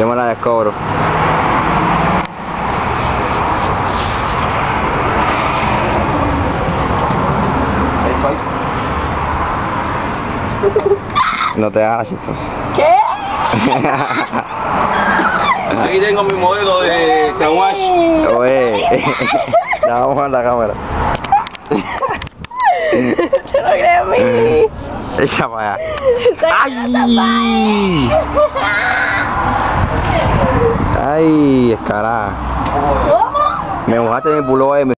Yo me la descobro. No te hagas chistoso. ¿Qué? Aquí tengo mi modelo de Tawash. Oye, ya vamos a la cámara. Te lo creo a mí. Echa para allá. ¡Ay! Ay, escará. ¿Cómo? Me mojaste mi pullover.